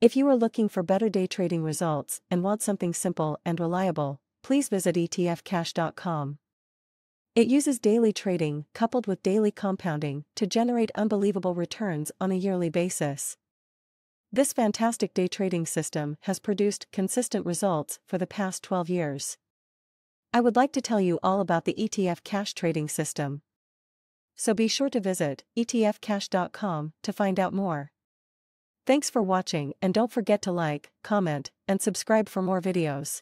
If you are looking for better day trading results and want something simple and reliable, please visit ETFcash.com. It uses daily trading coupled with daily compounding to generate unbelievable returns on a yearly basis. This fantastic day trading system has produced consistent results for the past 12 years. I would like to tell you all about the ETF cash trading system. So be sure to visit etfcash.com to find out more. Thanks for watching and don't forget to like, comment, and subscribe for more videos.